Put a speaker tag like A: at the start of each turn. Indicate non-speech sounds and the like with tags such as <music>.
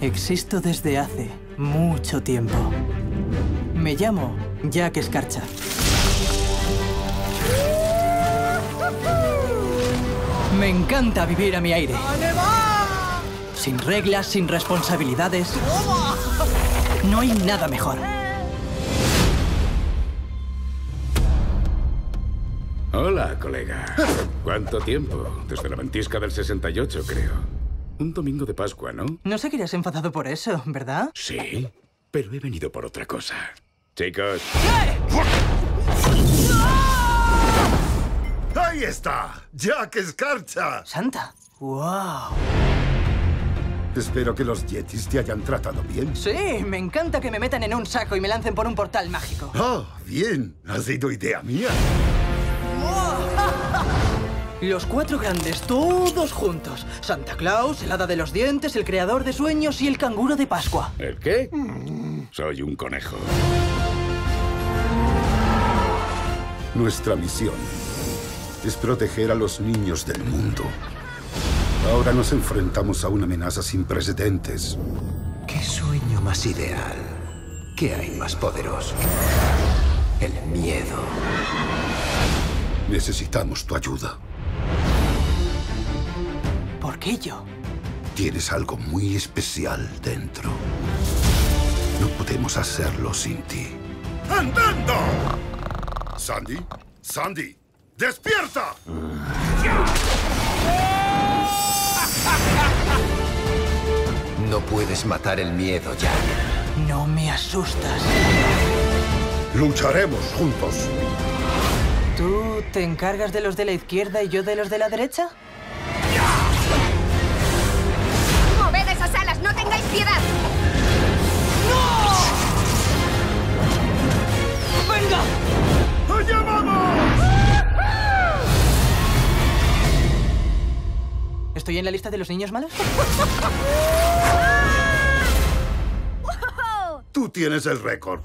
A: Existo desde hace mucho tiempo. Me llamo Jack Escarcha. Me encanta vivir a mi aire. Sin reglas, sin responsabilidades. No hay nada mejor.
B: Hola, colega. ¿Cuánto tiempo? Desde la ventisca del 68, creo. Un domingo de Pascua, ¿no?
A: No sé que eres enfadado por eso, ¿verdad?
B: Sí, pero he venido por otra cosa. Chicos,
C: ¡Ahí está! ¡Jack Escarcha!
A: Santa. ¡Wow!
C: Espero que los Yetis te hayan tratado bien.
A: Sí, me encanta que me metan en un saco y me lancen por un portal mágico.
C: ¡Oh, bien! Ha sido idea mía. <laughs>
A: Los cuatro grandes, todos juntos. Santa Claus, el hada de los dientes, el creador de sueños y el canguro de Pascua.
B: ¿el qué? Soy un conejo.
C: Nuestra misión es proteger a los niños del mundo. Ahora nos enfrentamos a una amenaza sin precedentes.
D: ¿Qué sueño más ideal? ¿Qué hay más poderoso? El miedo.
C: Necesitamos tu ayuda.
A: ¿Por qué yo?
C: Tienes algo muy especial dentro. No podemos hacerlo sin ti. ¡Andando! Sandy, Sandy, despierta.
D: No puedes matar el miedo, Jack.
A: No me asustas.
C: Lucharemos juntos.
A: ¿Tú te encargas de los de la izquierda y yo de los de la derecha? ¿Estoy en la lista de los niños malos? <laughs>
C: Tú tienes el récord.